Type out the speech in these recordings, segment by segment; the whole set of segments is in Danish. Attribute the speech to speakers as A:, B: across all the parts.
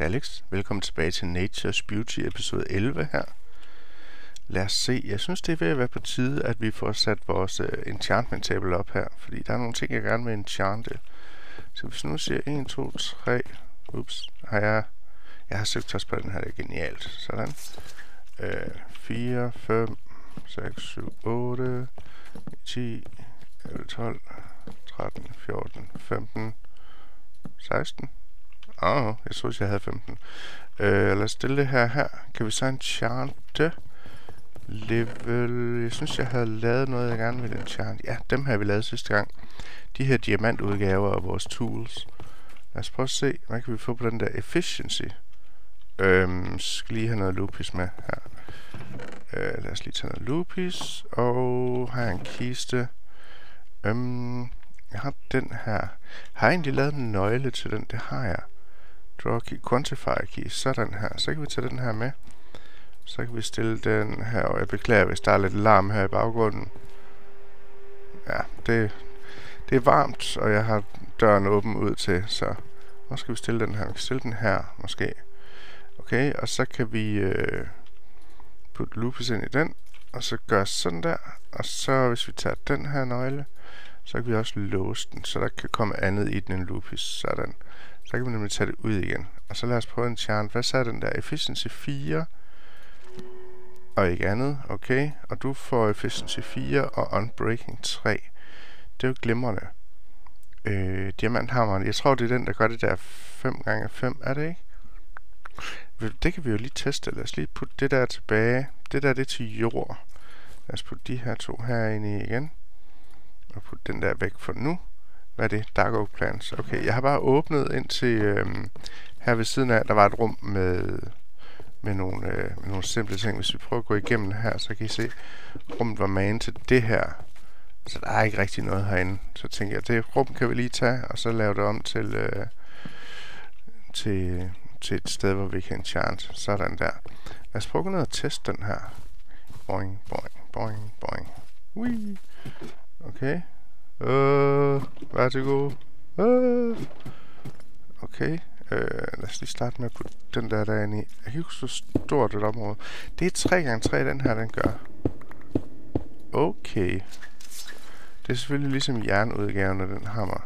A: Alex. Velkommen tilbage til Nature's Beauty episode 11 her. Lad os se. Jeg synes, det er ved at være på tide, at vi får sat vores uh, enchantment table op her. Fordi der er nogle ting, jeg gerne vil enchante. Så hvis nu siger 1, 2, 3... Ups. Har jeg... Jeg har søgt også på den her. Det er genialt. Sådan. Uh, 4, 5, 6, 7, 8, 10, 11, 12, 13, 14, 15, 16. Åh, oh, jeg troede, jeg havde 15. Øh, lad os stille det her her. Kan vi så enchante level... Jeg synes, jeg havde lavet noget, jeg gerne ville enchante. Ja, dem har vi lavet sidste gang. De her diamantudgaver af vores tools. Lad os prøve at se, hvad kan vi få på den der efficiency. Øhm, skal lige have noget lupis med her. Øh, lad os lige tage noget lupis. Og har jeg en kiste. Øhm, jeg har den her. Har jeg egentlig lavet en nøgle til den? Det har jeg. Draw key, quantify key. Sådan her. Så kan vi tage den her med. Så kan vi stille den her, og jeg beklager, hvis der er lidt larm her i baggrunden. Ja, det, det er varmt, og jeg har døren åben ud til, så hvor skal vi stille den her? Vi kan stille den her, måske. Okay, og så kan vi øh, putte lupus ind i den, og så gøre sådan der. Og så hvis vi tager den her nøgle, så kan vi også låse den, så der kan komme andet i den end lupus. Sådan. Så kan vi nemlig tage det ud igen. Og så lad os prøve en chant. Hvad sagde den der? Efficiency 4. Og ikke andet. Okay. Og du får Efficiency 4 og Unbreaking 3. Det er jo glimrende. Øh, diamanthammeren. Jeg tror, det er den, der gør det der 5 gange 5 Er det ikke? Det kan vi jo lige teste. Lad os lige putte det der tilbage. Det der, det er til jord. Lad os putte de her to her ind igen. Og putte den der væk for nu. Hvad er det? Dark Oak Plants. Okay, jeg har bare åbnet ind til øhm, her ved siden af, der var et rum med, med, nogle, øh, med nogle simple ting. Hvis vi prøver at gå igennem her, så kan I se, rummet var man til det her. Så der er ikke rigtig noget herinde. Så tænker jeg, det rum kan vi lige tage, og så lave det om til, øh, til, til et sted, hvor vi kan enchant. Sådan der. Lad os prøve at gå ned og teste den her. Boing, boing, boing, boing. Whee. Okay. Øh, værsgo. Øh. Okay. Øh, lad os lige starte med at putte den der derinde i. Jeg kan ikke så stort et område. Det er 3x3, den her, den gør. Okay. Det er selvfølgelig ligesom jernudgaven af den hammer.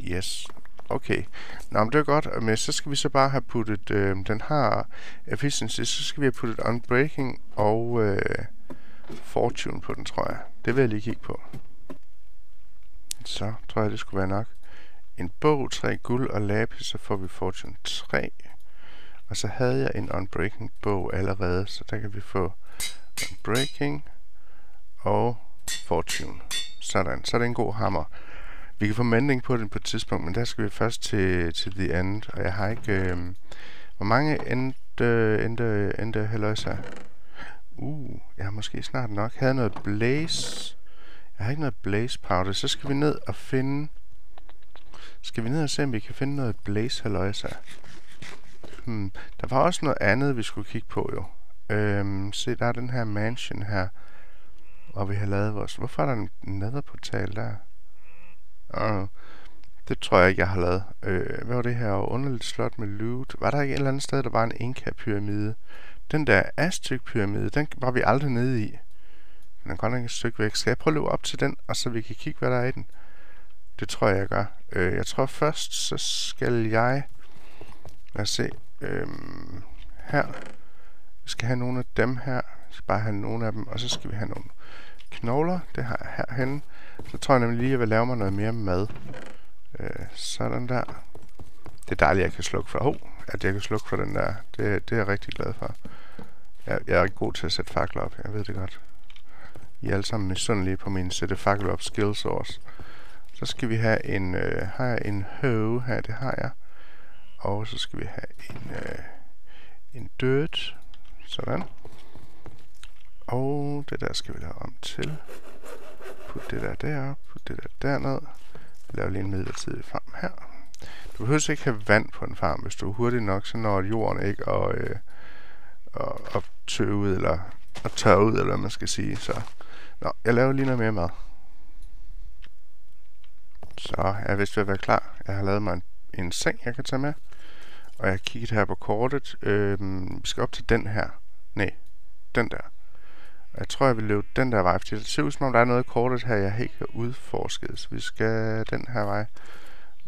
A: Yes. Okay. Nå, men det er godt. Men så skal vi så bare have puttet... Øh, den har efficiency. Så skal vi have puttet unbreaking og øh, fortune på den, tror jeg. Det vil jeg lige kigge på. Så tror jeg, det skulle være nok. En bog, tre guld og lapis, så får vi Fortune 3. Og så havde jeg en Unbreaking bog allerede, så der kan vi få Unbreaking og Fortune. Sådan, så er det en god hammer. Vi kan få mending på den på et tidspunkt, men der skal vi først til, til the end, og jeg har ikke... Øh, hvor mange end, øh, end, end, end Uh, jeg har måske snart nok. Jeg havde noget Blaze jeg har ikke noget blaze powder. Så skal vi ned og finde... Skal vi ned og se, om vi kan finde noget blaze haløjsa? Hmm. Der var også noget andet, vi skulle kigge på jo. Øhm, se, der er den her mansion her. Og vi har lavet vores... Hvorfor er der en netherportal der? Uh, det tror jeg ikke, jeg har lavet. Øh, hvad var det her underligt slot med loot? Var der ikke et eller andet sted, der var en Inka-pyramide? Den der Aztec-pyramide, den var vi aldrig nede i. Den er godt nok et stykke væk. Skal jeg prøve at løbe op til den, og så vi kan kigge, hvad der er i den? Det tror jeg, jeg gør. Øh, jeg tror først, så skal jeg... Lad os se. Øh, her. Vi skal have nogle af dem her. Vi skal bare have nogle af dem. Og så skal vi have nogle knogler. Det har jeg herhenne. Så tror jeg nemlig lige, at jeg vil lave mig noget mere mad. Øh, sådan der. Det er dejligt, at jeg kan slukke for... Oh, at jeg kan slukke for den der. Det, det er jeg rigtig glad for. Jeg, jeg er ikke god til at sætte fakler op. Jeg ved det godt. I er alle sammen misundelige på min sætte fakkel op skills også. Så skal vi have en, øh, har jeg en hoe her, det har jeg. Og så skal vi have en, øh, en dirt. Sådan. Og det der skal vi lave om til. Put det der derop, put det der derned. Lav lige en midlertidig farm her. Du behøver ikke have vand på en farm, hvis du er hurtig nok, så når jorden ikke og, øh, og, og tøve ud, eller og tør ud, eller hvad man skal sige. Så Nå, jeg laver lige noget mere mad. Så jeg ved, at være klar. Jeg har lavet mig en, en seng, jeg kan tage med. Og jeg har kigget her på kortet. Øhm, vi skal op til den her. Nej, den der. Og jeg tror, jeg vil løbe den der vej, fordi det ser ud som om, der er noget i kortet her, jeg ikke har udforsket. Så vi skal den her vej.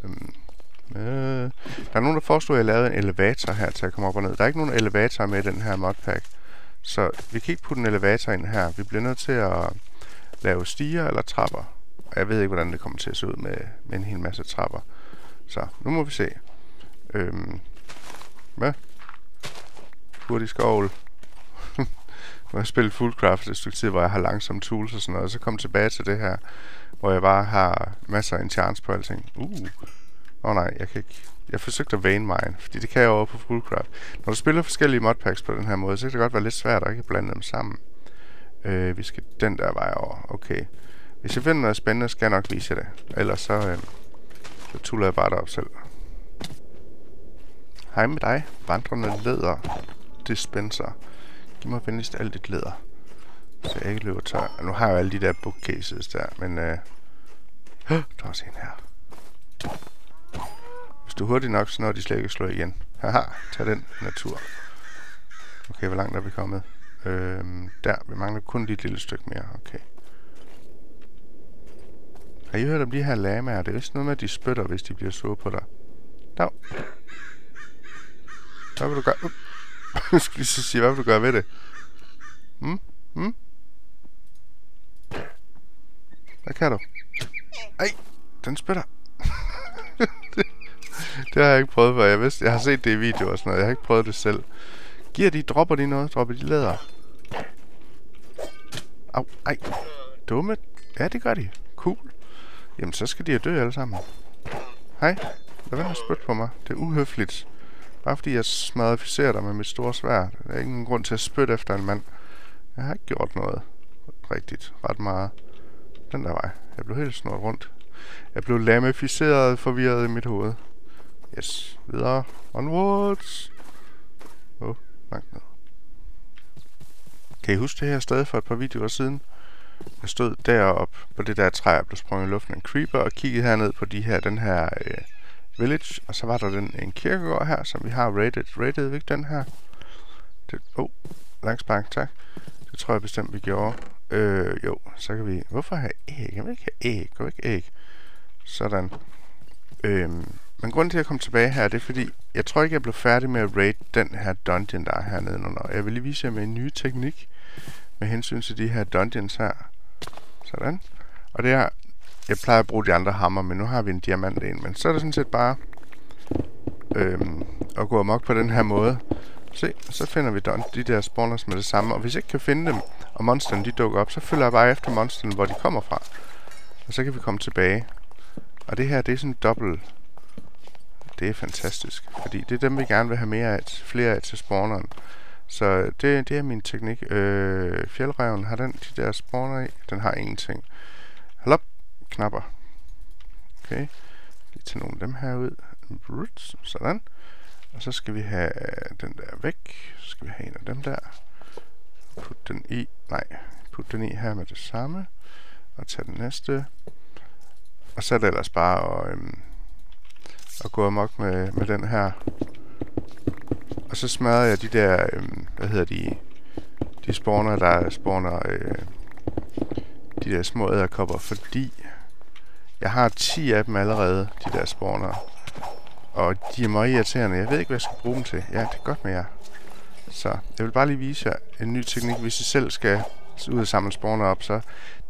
A: Øhm, øh. Der er nogen, der forstår, at jeg lavede en elevator her til at komme op og ned. Der er ikke nogen elevator med i den her modpack. Så vi kan ikke putte en elevator ind her. Vi bliver nødt til at lave stiger eller trapper. Og jeg ved ikke, hvordan det kommer til at se ud med, med en hel masse trapper. Så nu må vi se. Øhm, hvad? Hurtig skovl. hvor jeg spillet Fullcraft et stykke tid, hvor jeg har langsomme tools og sådan noget, og så kom tilbage til det her, hvor jeg bare har masser af enchants på alting. Uh. Åh oh, nej, jeg kan ikke... Jeg forsøgte at vane mig, fordi det kan jeg over på Fullcraft. Når du spiller forskellige modpacks på den her måde, så kan det godt være lidt svært at ikke blande dem sammen. Øh, vi skal den der vej over. Okay. Hvis jeg finder noget spændende, skal jeg nok vise jer det. Ellers så, øh, så tuller jeg bare derop selv. Hej med dig, vandrende leder dispenser. Giv mig venligst alt dit læder. Så jeg ikke løber tør. Nu har jeg jo alle de der bookcases der, men... Øh, der er også en her. Du hurtigt nok, så når de slet ikke slår igen. Haha, tag den natur. Okay, hvor langt er vi kommet? Øhm, der, vi mangler kun lige et lille stykke mere. Okay. Har I hørt om de her lamaer? Det er vist noget med, at de spytter, hvis de bliver sure på dig. Dag. Hvad vil du gøre? Uh. jeg skulle lige så sige, hvad vil du gøre ved det? Hmm? Hmm? Hvad kan du? Ej, den spytter. det, har jeg ikke prøvet før. Jeg, vidste, jeg har set det i videoer og sådan noget. Jeg har ikke prøvet det selv. Giver de, dropper de noget? Dropper de læder? Au, ej. Dumme. Ja, det gør de. Cool. Jamen, så skal de jo dø alle sammen. Hej. Lad være med at spytte på mig. Det er uhøfligt. Bare fordi jeg smadrificerer dig med mit store svær. Der er ingen grund til at spytte efter en mand. Jeg har ikke gjort noget rigtigt ret meget. Den der vej. Jeg blev helt snort rundt. Jeg blev lamificeret forvirret i mit hoved. Yes. Videre. Onwards. Åh, oh, langt ned. Kan I huske det her sted for et par videoer siden? Jeg stod deroppe på det der træ, og blev sprunget i luften en creeper, og kiggede herned på de her, den her øh, village, og så var der den en kirkegård her, som vi har rated. Rated vi ikke den her? Det, oh, langspark, tak. Det tror jeg bestemt, vi gjorde. Øh, jo, så kan vi... Hvorfor have æg? Jeg vil ikke have æg. Gå ikke æg. Sådan. Øh, men grunden til, at jeg kom tilbage her, det er fordi, jeg tror ikke, jeg blev færdig med at raid den her dungeon, der er hernede under. Jeg vil lige vise jer med en ny teknik med hensyn til de her dungeons her. Sådan. Og det er, jeg plejer at bruge de andre hammer, men nu har vi en diamant en. Men så er det sådan set bare øhm, at gå amok på den her måde. Se, så finder vi de der spawners med det samme. Og hvis jeg ikke kan finde dem, og monsterne de dukker op, så følger jeg bare efter monsterne, hvor de kommer fra. Og så kan vi komme tilbage. Og det her, det er sådan dobbelt. Det er fantastisk, fordi det er dem, vi gerne vil have mere af, flere af til spawneren. Så det, det er min teknik. Øh, fjeldreven har den de der spawner i. Den har ingenting. Hold op knapper. Okay. Lige tage nogle af dem her ud. Sådan. Og så skal vi have den der væk. Så skal vi have en af dem der. Put den i. Nej. Put den i her med det samme. Og tage den næste. Og så er det ellers bare at, øhm, at gå amok med, med den her. Og så smadrede jeg de der, øh, hvad hedder de, de spawner, der spawner øh, de der små æderkopper, fordi jeg har 10 af dem allerede, de der spawner. Og de er meget irriterende. Jeg ved ikke, hvad jeg skal bruge dem til. Ja, det er godt med jer. Så jeg vil bare lige vise jer en ny teknik, hvis I selv skal ud og samle spawner op. Så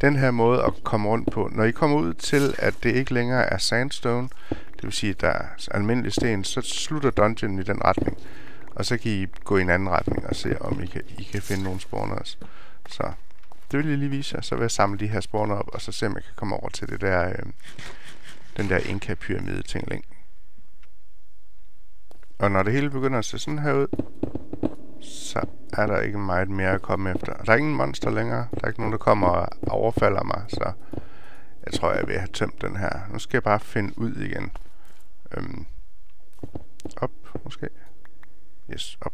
A: den her måde at komme rundt på. Når I kommer ud til, at det ikke længere er sandstone, det vil sige, at der er almindelig sten, så slutter dungeonen i den retning. Og så kan I gå i en anden retning og se, om I kan, I kan finde nogle spawners. Så det vil jeg lige vise jer. Så vil jeg samle de her spawner op, og så se, om jeg kan komme over til det der, øh, den der Inka-pyramide tingling. Og når det hele begynder at se sådan her ud, så er der ikke meget mere at komme efter. Og der er ingen monster længere. Der er ikke nogen, der kommer og overfalder mig, så jeg tror, jeg vil have tømt den her. Nu skal jeg bare finde ud igen. Øhm, op, måske. Yes, op.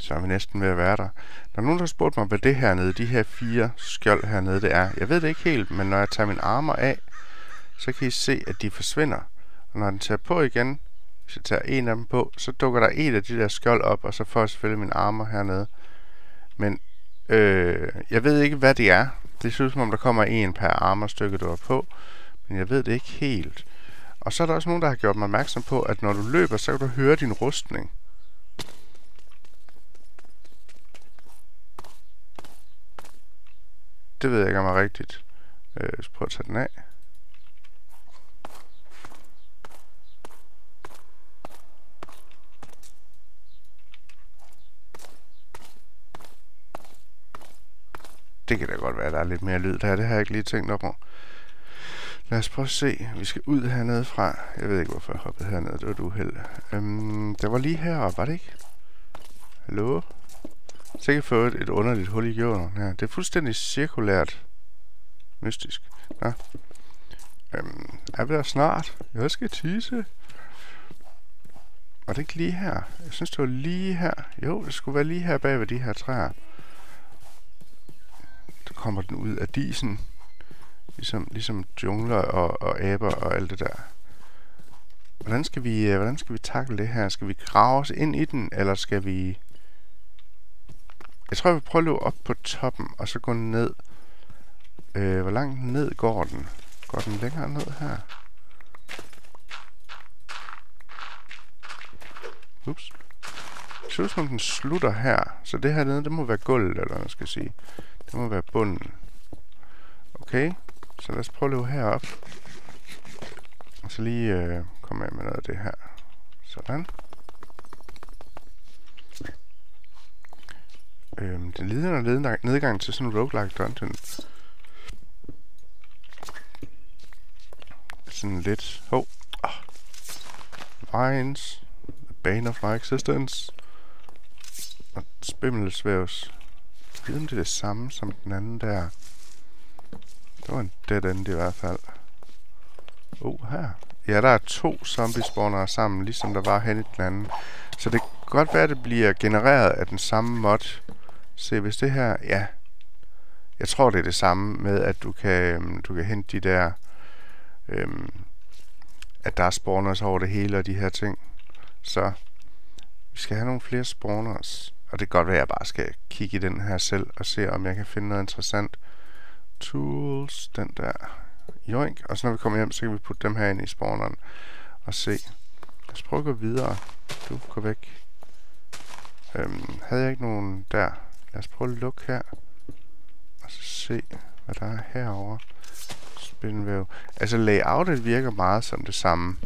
A: Så er vi næsten ved at være der. Der er nogen, der har spurgt mig, hvad det her nede, de her fire skjold hernede, det er. Jeg ved det ikke helt, men når jeg tager min armer af, så kan I se, at de forsvinder. Og når den tager på igen, Hvis jeg tager en af dem på, så dukker der en af de der skjold op, og så får jeg selvfølgelig min armer hernede. Men øh, jeg ved ikke, hvad det er. Det synes som om, der kommer en per armerstykke, du har på. Men jeg ved det ikke helt. Og så er der også nogen, der har gjort mig opmærksom på, at når du løber, så kan du høre din rustning. Det ved jeg ikke, om er rigtigt. Øh, så prøv at tage den af. Det kan da godt være, at der er lidt mere lyd der. Det har jeg ikke lige tænkt over. Lad os prøve at se. Vi skal ud hernede fra. Jeg ved ikke, hvorfor jeg hoppede hernede. Det var du held. Øhm, der var lige heroppe, var det ikke? Hallo? Sikkert få et, et underligt hul i jorden her. Det er fuldstændig cirkulært. Mystisk. Nå. Øhm, er vi der snart? Jeg skal tisse. Var det ikke lige her? Jeg synes, det var lige her. Jo, det skulle være lige her bag ved de her træer. Så kommer den ud af disen. Ligesom, ligesom jungler og, og aber og alt det der. Hvordan skal vi, øh, hvordan skal vi takle det her? Skal vi grave os ind i den, eller skal vi... Jeg tror, jeg vil prøve at løbe op på toppen, og så gå ned. Øh, hvor langt ned går den? Går den længere ned her? Ups. Det ser ud som den slutter her. Så det her nede, det må være gulvet, eller hvad man skal sige. Det må være bunden. Okay. Så lad os prøve at løbe herop. Og så lige øh, komme af med noget af det her. Sådan. Øhm, den lider nedgang, nedgang til sådan en roguelike dungeon. Sådan lidt... Hov. Oh. Vines. The bane of my existence. Og spimmelsvævs. Jeg ved, om det er det samme som den anden der. Det var en dead end i hvert fald. Oh, her. Ja, der er to zombiespawnere sammen, ligesom der var hen i den anden. Så det kan godt være, at det bliver genereret af den samme mod. Se, hvis det her... Ja. Jeg tror, det er det samme med, at du kan, øhm, du kan hente de der... Øhm, at der er spawners over det hele og de her ting. Så vi skal have nogle flere spawners. Og det kan godt være, at jeg bare skal kigge i den her selv og se, om jeg kan finde noget interessant. Tools, den der. Joink. Og så når vi kommer hjem, så kan vi putte dem her ind i spawneren. Og se. Lad os prøve at gå videre. Du, gå væk. Øhm, havde jeg ikke nogen der? Lad os prøve at lukke her. Og så se, hvad der er herovre. Spinvæv. Altså layoutet virker meget som det samme.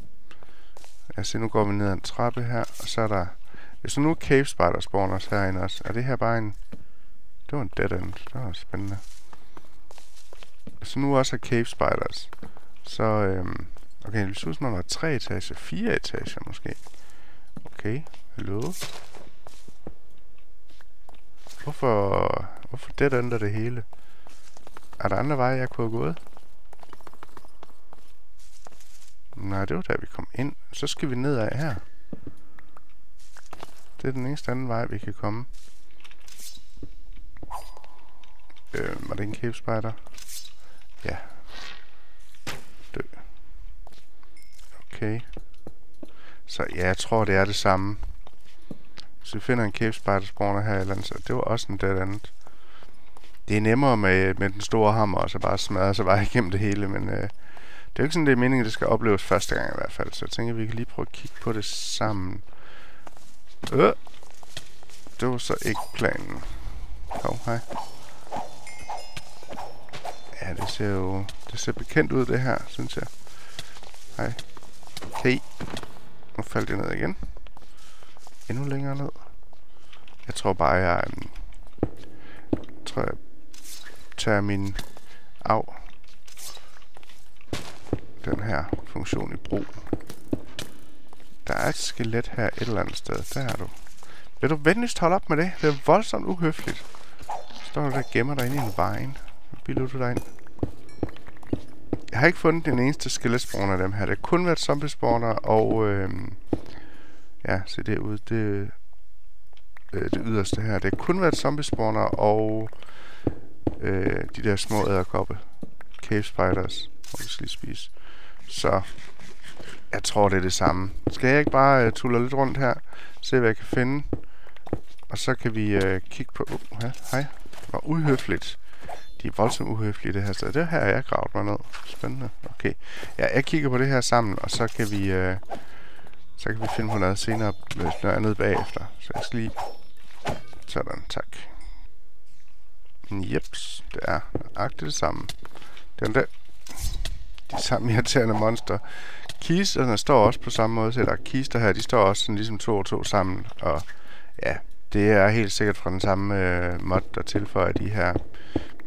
A: Altså nu går vi ned ad en trappe her, og så er der... Hvis nu er cave spider spawners herinde også, er det her bare en... Det var en dead end. Det var spændende så nu også har cave spiders, så, øhm, okay, vi synes, man var tre etager, fire etager måske. Okay, hallo? Hvorfor, hvorfor det ændrer det hele? Er der andre veje, jeg kunne have gået? Nej, det var da vi kom ind. Så skal vi ned af her. Det er den eneste anden vej, vi kan komme. Øh, var det en cave spider? Ja. Dø. Okay. Så ja, jeg tror, det er det samme. Hvis vi finder en cave spider spawner her eller andet, så det var også en dead end. Det er nemmere med, med den store hammer, og så bare smadre sig bare igennem det hele, men øh, det er jo ikke sådan, det er meningen, at det skal opleves første gang i hvert fald. Så jeg tænker, at vi kan lige prøve at kigge på det sammen. Øh. Det var så ikke planen. Hov, hej. Ja, det ser jo det ser bekendt ud, det her, synes jeg. Hej. Okay. Nu faldt jeg ned igen. Endnu længere ned. Jeg tror bare, jeg... Um, tror, jeg tager min af den her funktion i brug. Der er et skelet her et eller andet sted. Der er du. Vil du venligst holde op med det? Det er voldsomt uhøfligt. Står du der gemmer dig inde i en vejen. Bilder du dig ind? Jeg har ikke fundet den eneste skillespawner af dem her. Det har kun været zombiespawner og... Øh, ja, se derude. Det, øh, det yderste her. Det har kun været zombiespawner og... Øh, de der små æderkoppe. Cave spiders. Må vi lige spise. Så... Jeg tror, det er det samme. Skal jeg ikke bare øh, tulle lidt rundt her? Se, hvad jeg kan finde. Og så kan vi øh, kigge på... Uh, hej. hej. Hvor uhøfligt. De er voldsomt uhøflige, det her sted. Det her har jeg gravet mig ned. Spændende. Okay. Ja, jeg kigger på det her sammen, og så kan vi... Øh, så kan vi finde på noget senere, hvis noget andet bagefter. Så jeg skal lige... Sådan, tak. Jeps, det er nøjagtigt det samme. Det er. De samme irriterende monster. Kisterne står også på samme måde, så der kister her, de står også sådan ligesom to og to sammen. Og ja, det er helt sikkert fra den samme øh, mod, der tilføjer de her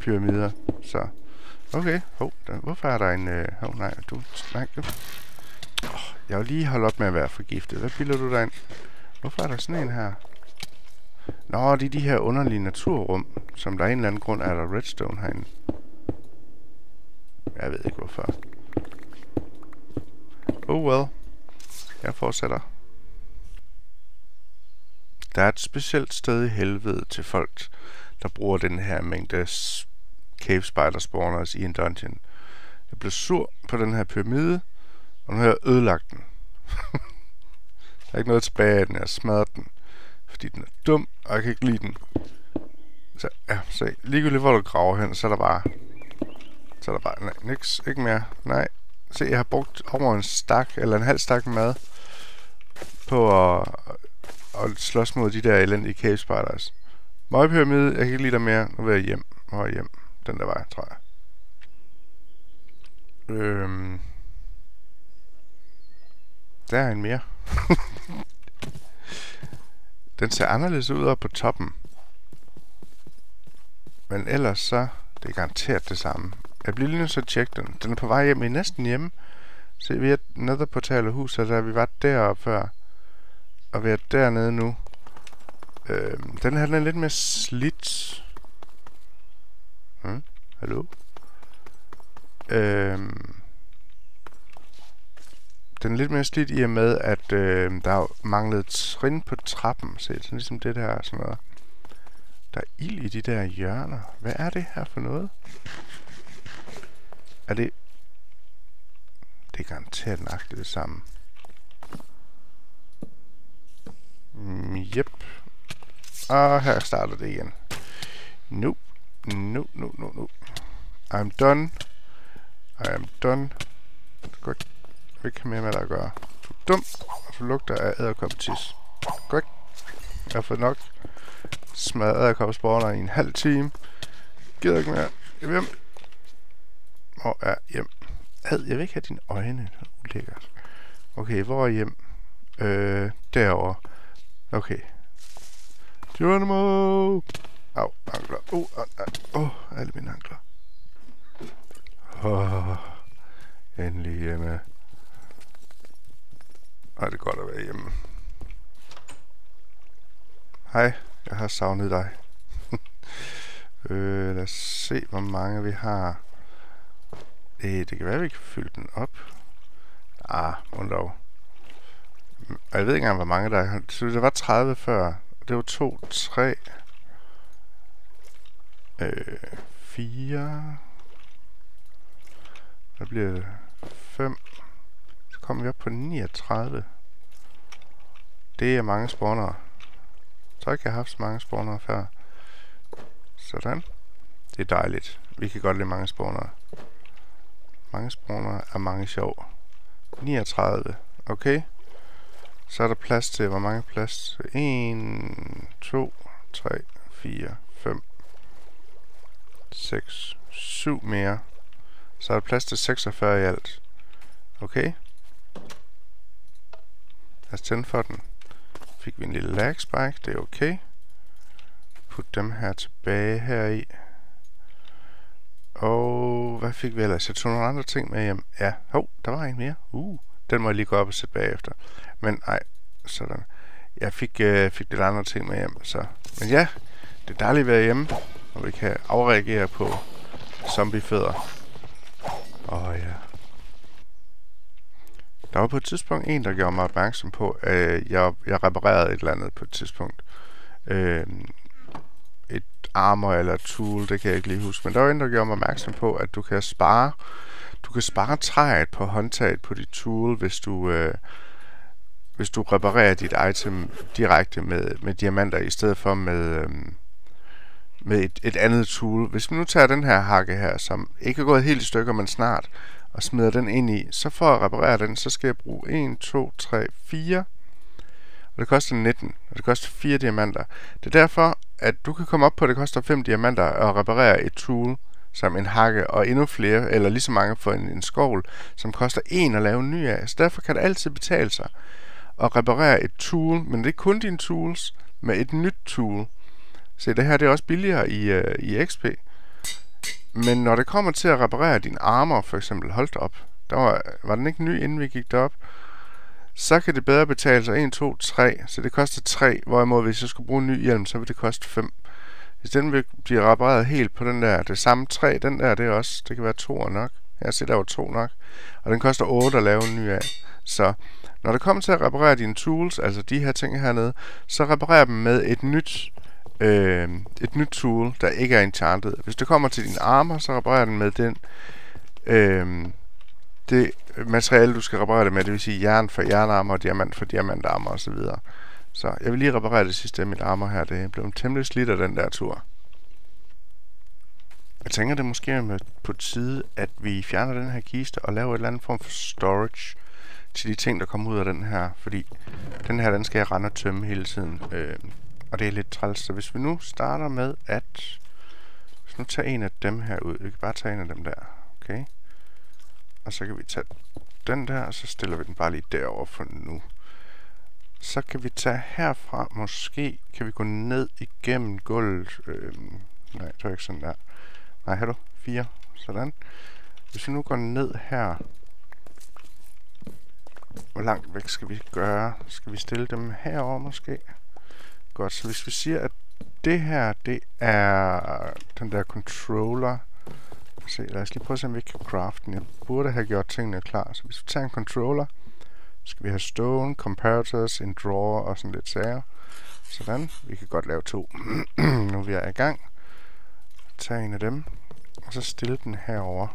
A: pyramider. Så, okay. Hov, der, hvorfor er der en... Øh, hov, nej, du... Nej, du. Oh, jeg vil lige holde op med at være forgiftet. Hvad bilder du dig ind? Hvorfor er der sådan en her? Nå, det er de her underlige naturrum, som der er en eller anden grund er der redstone herinde. Jeg ved ikke hvorfor. Oh well. Jeg fortsætter. Der er et specielt sted i helvede til folk, der bruger den her mængde cave spider spawners i en dungeon. Jeg blev sur på den her pyramide, og nu har jeg ødelagt den. der er ikke noget tilbage af den. Jeg smadret den. Fordi den er dum, og jeg kan ikke lide den. Så, ja, se. Ligegyldigt hvor du graver hen, så er der bare... Så er der bare... Nej, niks. Ikke mere. Nej. Se, jeg har brugt over en stak, eller en halv stak mad på at, at slås mod de der elendige cave spiders. Møgpyramide, jeg kan ikke lide dig mere. Nu vil jeg hjem. Nu er jeg hjem. Den der vej, tror jeg. Øhm. Der er en mere. Den ser anderledes ud op på toppen. Men ellers så, det er garanteret det samme. Jeg bliver lige nødt til at tjekke den. Den er på vej hjem. Vi er næsten hjemme. Se, vi er nede på huset, der vi var deroppe før. Og vi er dernede nu. Øhm, den her den er lidt mere slidt. Hmm? Hallo? Øhm, den er lidt mere slidt i og med, at øh, der manglede trin på trappen. Se, sådan ligesom det der sådan noget. Der er ild i de der hjørner. Hvad er det her for noget? Er det... Det er garanteret nøjagtigt det samme. Mm, yep. Og her starter det igen. Nu. No, no, no, no. I'm done. I am done. Du kan ikke have mere med dig at gøre. Du er dum, og du lugter af æderkoppetis. ikke. Jeg har fået nok smadret æderkoppespawner i en halv time. Gider ikke mere. Jeg vil hjem. Hvor er hjem? Ad, jeg vil ikke have dine øjne. Det er ulækkert. Okay, hvor er hjem? Øh, derovre. Okay. Geronimo! Au, ankler. Uh, uh, uh, uh, alle mine ankler. Oh, endelig hjemme. Ej, det er godt at være hjemme. Hej, jeg har savnet dig. øh, lad os se, hvor mange vi har. Øh, det kan være, vi kan fylde den op. Ah, undlov. jeg ved ikke engang, hvor mange der er. Så det var 30 før. Det var 2, 3, øh, 4. Der bliver 5, Så kommer vi op på 39. Det er mange spawnere. Så ikke jeg haft så mange spawnere før. Sådan. Det er dejligt. Vi kan godt lide mange spawnere. Mange spawnere er mange sjov. 39. Okay. Så er der plads til, hvor mange plads? 1, 2, 3, 4, 5, 6, 7 mere. Så er der plads til 46 i alt. Okay. Lad os tænde for den. Fik vi en lille lag spike, det er okay. Put dem her tilbage her i. Og hvad fik vi ellers? Jeg tog nogle andre ting med hjem. Ja, hov, der var en mere. Uh, den må jeg lige gå op og sætte bagefter. Men nej, sådan. Jeg fik, øh, fik lidt andre ting med hjem, så... Men ja, det er dejligt at være hjemme, og vi kan afreagere på zombiefødder. Åh oh, ja. Der var på et tidspunkt en, der gjorde mig opmærksom på, at jeg, jeg reparerede et eller andet på et tidspunkt. Øh, et armor eller tool, det kan jeg ikke lige huske. Men der var en, der gjorde mig opmærksom på, at du kan spare du kan spare træet på håndtaget på dit tool, hvis du, øh, hvis du reparerer dit item direkte med, med diamanter, i stedet for med, øh, med et, et andet tool. Hvis vi nu tager den her hakke her, som ikke er gået helt i stykker, men snart, og smider den ind i, så for at reparere den, så skal jeg bruge 1, 2, 3, 4, og det koster 19, og det koster 4 diamanter. Det er derfor, at du kan komme op på, at det koster 5 diamanter at reparere et tool, som en hakke, og endnu flere, eller lige så mange for en, en skovl, som koster en at lave en ny af. Så derfor kan det altid betale sig at reparere et tool, men det er kun dine tools, med et nyt tool. Se, det her det er også billigere i, øh, i XP. Men når det kommer til at reparere din armor, for eksempel, hold op, der var, var den ikke ny, inden vi gik derop, så kan det bedre betale sig 1, 2, 3, så det koster 3, hvorimod hvis jeg skulle bruge en ny hjelm, så vil det koste 5. Hvis den vil blive repareret helt på den der, det samme 3, den der, det er også, det kan være to nok. Jeg ser, der var to nok. Og den koster 8 at lave en ny af. Så når det kommer til at reparere dine tools, altså de her ting hernede, så reparer dem med et nyt, øh, et nyt tool, der ikke er enchanted. Hvis det kommer til din armor, så reparerer den med den, øh, det materiale, du skal reparere det med, det vil sige jern for jernarmor, diamant for diamantarmor osv. Så jeg vil lige reparere det sidste af mit armor her. Det blev temmelig slidt af den der tur. Jeg tænker, det måske er på tide, at vi fjerner den her kiste og laver et eller andet form for storage til de ting, der kommer ud af den her. Fordi den her, den skal jeg rende og tømme hele tiden. Øh, og det er lidt træls. Så hvis vi nu starter med at... Hvis nu tager en af dem her ud. Vi kan bare tage en af dem der. Okay. Og så kan vi tage den der, og så stiller vi den bare lige derover for nu. Så kan vi tage herfra, måske kan vi gå ned igennem gulvet. Øhm, nej, det er ikke sådan der. Nej, har du? Fire. Sådan. Hvis vi nu går ned her, hvor langt væk skal vi gøre? Skal vi stille dem herover måske? Godt, så hvis vi siger, at det her, det er den der controller. Se, lad os lige prøve at se, om vi kan craft den. Jeg burde have gjort tingene klar. Så hvis vi tager en controller, skal vi have stone, comparators, en drawer og sådan lidt sager. Sådan. Vi kan godt lave to. nu er vi er i gang. Tag en af dem. Og så stille den herover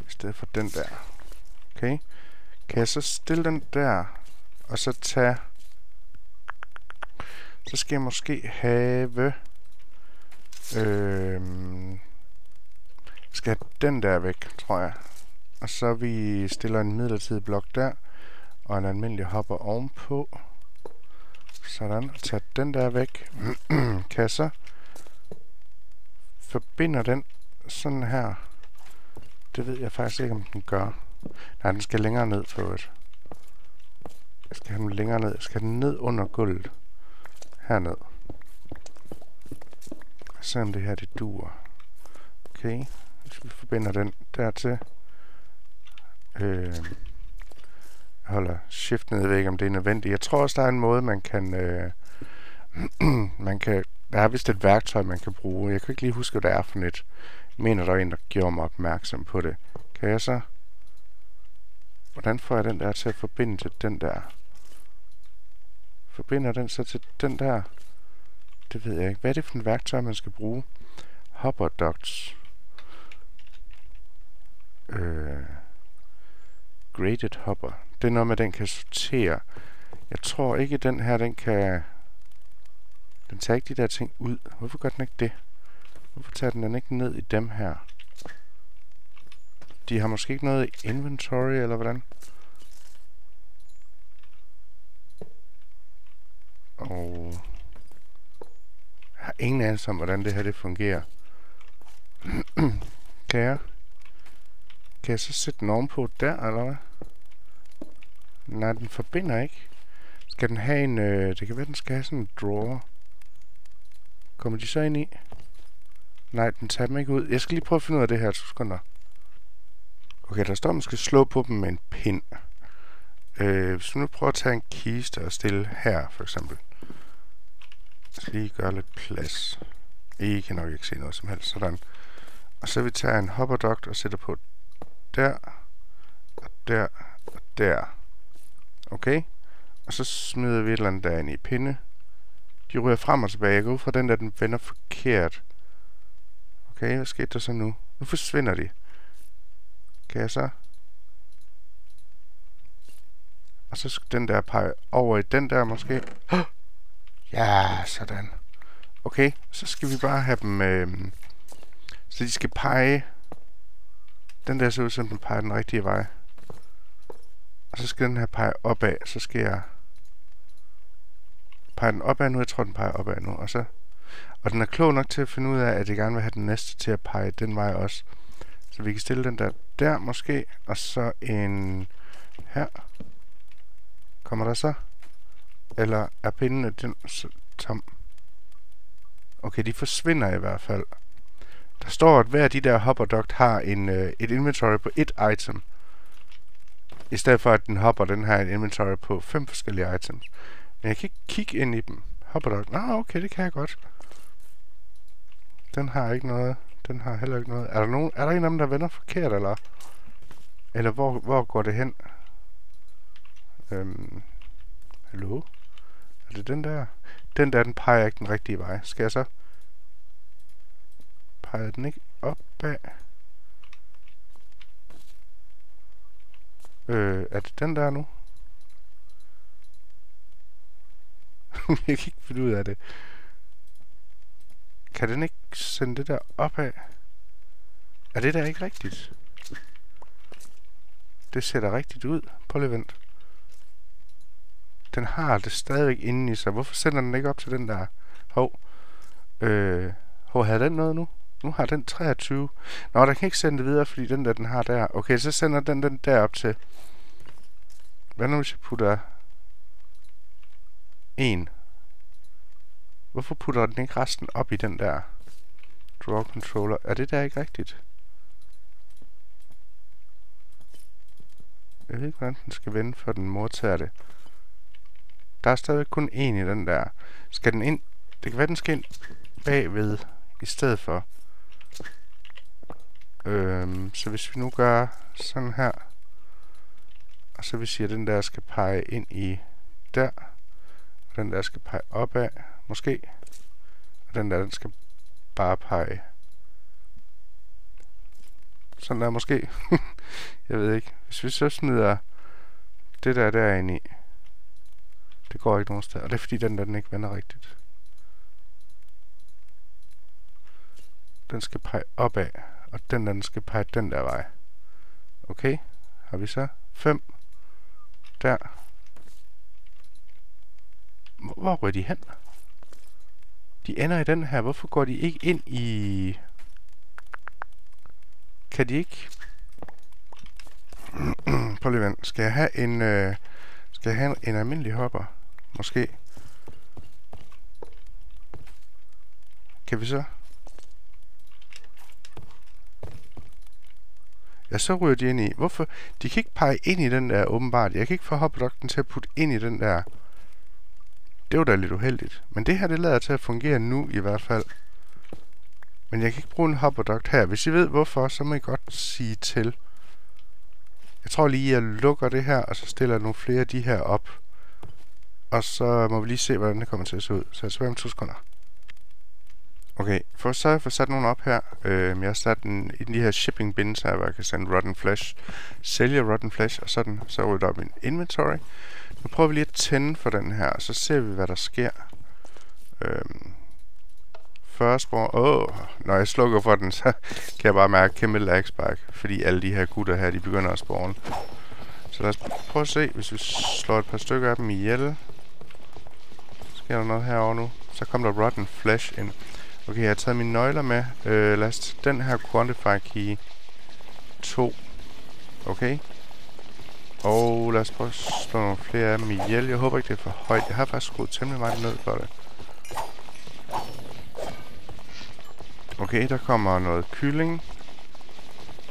A: i stedet for den der. Okay. Kan jeg så stille den der, og så tage... Så skal jeg måske have... Øhm, skal have den der væk, tror jeg. Og så vi stiller en midlertidig blok der og en almindelig hopper ovenpå. Sådan, og tager den der væk. Kasser. Forbinder den sådan her. Det ved jeg faktisk ikke, om den gør. Nej, den skal længere ned for et. Jeg skal have den længere ned. Jeg skal have den ned under gulvet. Herned. Se om det her det dur. Okay. Hvis vi forbinder den dertil. Øh, holder shift ned, ved ikke om det er nødvendigt. Jeg tror også, der er en måde, man kan... Øh, man kan der er vist et værktøj, man kan bruge. Jeg kan ikke lige huske, hvad det er for net. Jeg mener, der er en, der gjorde mig opmærksom på det. Kan jeg så... Hvordan får jeg den der til at forbinde til den der? Forbinder den så til den der? Det ved jeg ikke. Hvad er det for et værktøj, man skal bruge? Hopper ducts. Øh, graded hopper. Det er noget med, at den kan sortere. Jeg tror ikke, at den her, den kan... Den tager ikke de der ting ud. Hvorfor gør den ikke det? Hvorfor tager den den ikke ned i dem her? De har måske ikke noget i inventory, eller hvordan? Og... Jeg har ingen anelse om, hvordan det her det fungerer. kan jeg? Kan jeg så sætte den ovenpå der, eller hvad? Nej, den forbinder ikke. Skal den have en... Øh, det kan være, den skal have sådan en drawer. Kommer de så ind i? Nej, den tager dem ikke ud. Jeg skal lige prøve at finde ud af det her. To sekunder. Okay, der står, at man skal slå på dem med en pind. Øh, hvis du nu prøver at tage en kiste og stille her, for eksempel. Skal lige gøre lidt plads. I kan nok ikke se noget som helst. Sådan. Og så vi tager en hopperduct og sætter på der, og der, og der. Okay? Og så smider vi et eller andet derinde i pinde. De ryger frem og tilbage. Jeg går ud fra den der, den vender forkert. Okay, hvad skete der så nu? Nu forsvinder de. Kan jeg så? Og så skal den der pege over i den der måske. Ja, sådan. Okay, så skal vi bare have dem... Øh, så de skal pege... Den der ser ud som den peger den rigtige vej. Og så skal den her pege opad. Så skal jeg pege den opad nu. Jeg tror, den peger opad nu. Og så... Og den er klog nok til at finde ud af, at jeg gerne vil have den næste til at pege den vej også. Så vi kan stille den der der måske. Og så en her. Kommer der så? Eller er pindene den tom? Okay, de forsvinder i hvert fald. Der står, at hver af de der hopperduct har en, øh, et inventory på et item. I stedet for, at den hopper, den har en inventory på fem forskellige items. Men jeg kan ikke kigge ind i dem. Hopperduct. Nå, okay, det kan jeg godt. Den har ikke noget. Den har heller ikke noget. Er der, nogen, er der en af dem, der vender forkert, eller? Eller hvor, hvor går det hen? Øhm, det den der? Den der, den peger ikke den rigtige vej. Skal jeg så? Peger den ikke opad? Øh, er det den der nu? jeg kan ikke finde ud af det. Kan den ikke sende det der opad? Er det der ikke rigtigt? Det ser da rigtigt ud. Prøv lige vent. Den har det stadigvæk inde i sig. Hvorfor sender den ikke op til den der? Hov. Øh, hov, havde den noget nu? Nu har den 23. Nå, den kan ikke sende det videre, fordi den der, den har der. Okay, så sender den den der op til. Hvad nu, hvis jeg putter... 1? Hvorfor putter den ikke resten op i den der? Draw controller. Er det der ikke rigtigt? Jeg ved ikke, hvordan den skal vende, før den modtager det. Der er stadig kun en i den der. Skal den ind? Det kan være, den skal ind bagved i stedet for. Øhm, så hvis vi nu gør sådan her, og så vil sige, at den der skal pege ind i der, og den der skal pege opad, måske, og den der, den skal bare pege sådan der måske. jeg ved ikke. Hvis vi så smider det der derinde i, det går ikke nogen sted. Og det er fordi den der, den ikke vender rigtigt. Den skal pege opad, og den der, den skal pege den der vej. Okay, har vi så 5 der. Hvor går de hen? De ender i den her. Hvorfor går de ikke ind i... Kan de ikke... Prøv lige vent. Skal jeg have en... Øh... Skal jeg have en, en almindelig hopper? Måske. Kan vi så? Ja, så ryger de ind i. Hvorfor? De kan ikke pege ind i den der, åbenbart. Jeg kan ikke få hoppedokten til at putte ind i den der. Det var da lidt uheldigt. Men det her, det lader til at fungere nu i hvert fald. Men jeg kan ikke bruge en hopperdoct her. Hvis I ved hvorfor, så må I godt sige til. Jeg tror lige, jeg lukker det her, og så stiller jeg nogle flere af de her op. Og så må vi lige se, hvordan det kommer til at se ud. Så jeg spørger om to sekunder. Okay, for så har jeg fået sat nogle op her. Øhm, jeg har sat den i de her shipping bins her, hvor jeg kan sende rotten flesh. Sælge rotten flesh, og sådan så rydder op min inventory. Nu prøver vi lige at tænde for den her, og så ser vi, hvad der sker. Øhm, First Åh, oh, når jeg slukker for den, så kan jeg bare mærke kæmpe lagspark, fordi alle de her gutter her, de begynder at spawne. Så lad os prøve at se, hvis vi slår et par stykker af dem ihjel. Sker der noget herovre nu? Så kom der rotten flesh ind. Okay, jeg har taget mine nøgler med. Øh, lad os den her quantify key 2. Okay. Og lad os prøve at slå nogle flere af dem ihjel. Jeg håber ikke, det er for højt. Jeg har faktisk skruet temmelig meget ned for det. Okay, der kommer noget kylling.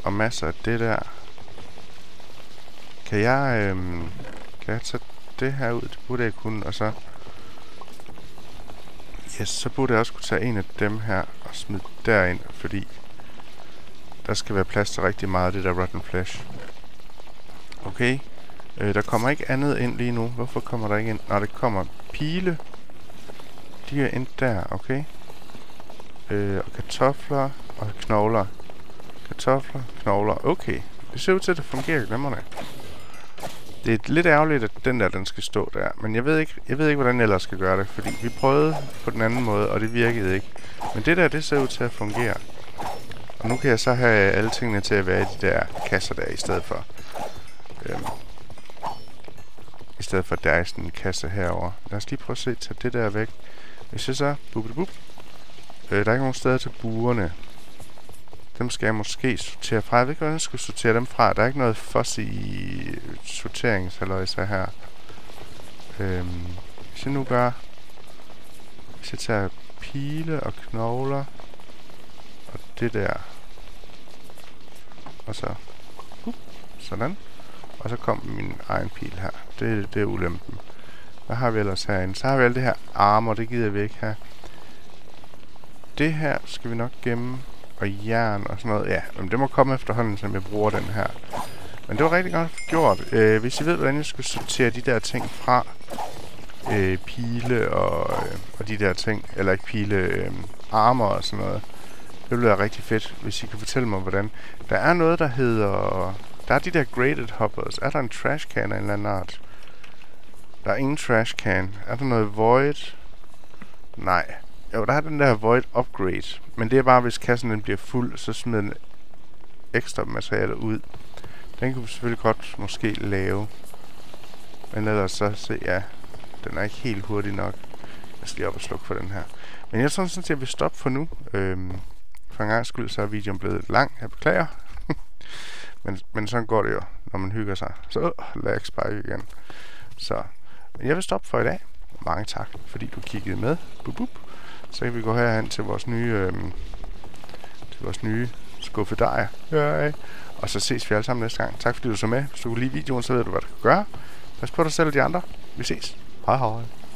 A: Og masser af det der. Kan jeg, øhm, kan jeg tage det her ud? Det burde jeg kunne, og så... Yes, så burde jeg også kunne tage en af dem her og smide derind, fordi der skal være plads til rigtig meget af det der rotten flesh. Okay. Øh, der kommer ikke andet ind lige nu. Hvorfor kommer der ikke ind? Nå, det kommer pile. De er ind der, okay. Øh, og kartofler og knogler. Kartofler, knogler, okay. Det ser ud til, at det fungerer glimrende. Det er lidt ærgerligt, at den der, den skal stå der. Men jeg ved ikke, jeg ved ikke hvordan jeg ellers skal gøre det. Fordi vi prøvede på den anden måde, og det virkede ikke. Men det der, det ser ud til at fungere. Og nu kan jeg så have alle tingene til at være i de der kasser der, i stedet for... Øhm, I stedet for, at der er sådan en kasse herover. Lad os lige prøve at se, tage det der væk. Hvis jeg så... Bup, bup, øh, der er ikke nogen steder til buerne. Dem skal jeg måske sortere fra. Jeg ved ikke, hvordan jeg skulle sortere dem fra. Der er ikke noget fussy sorteringshalløjse her. Øhm, hvis jeg nu gør... Hvis jeg tager pile og knogler... Og det der... Og så... Uh, sådan. Og så kom min egen pil her. Det, det er ulempen. Hvad har vi ellers herinde? Så har vi alt det her armor. Det gider vi ikke have. Det her skal vi nok gemme og jern og sådan noget. Ja, men det må komme efterhånden, som jeg bruger den her. Men det var rigtig godt gjort. Øh, hvis I ved, hvordan jeg skulle sortere de der ting fra, øh, pile og, øh, og de der ting, eller ikke pile, øh, armer og sådan noget, det ville være rigtig fedt, hvis I kan fortælle mig, hvordan. Der er noget, der hedder... Der er de der graded hoppers. Er der en trashcan af en eller anden art? Der er ingen trashcan. Er der noget void? Nej. Jo, der er den der Void Upgrade. Men det er bare, hvis kassen den bliver fuld, så smider den ekstra materiale ud. Den kunne vi selvfølgelig godt måske lave. Men ellers så, se, ja, den er ikke helt hurtig nok. Jeg skal lige op og slukke for den her. Men jeg tror sådan, at jeg vil stoppe for nu. Øhm, for en gang skyld, så er videoen blevet lidt lang. Jeg beklager. men, men sådan går det jo, når man hygger sig. Så øh, jeg spike igen. Så men jeg vil stoppe for i dag. Mange tak, fordi du kiggede med. Bup, bup. Så kan vi gå herhen til vores nye, øhm, til vores nye skuffedejer. Ja, og så ses vi alle sammen næste gang. Tak fordi du så med. Hvis du kunne lide videoen, så ved du, hvad du kan gøre. Pas på dig selv og de andre. Vi ses. Hej hej.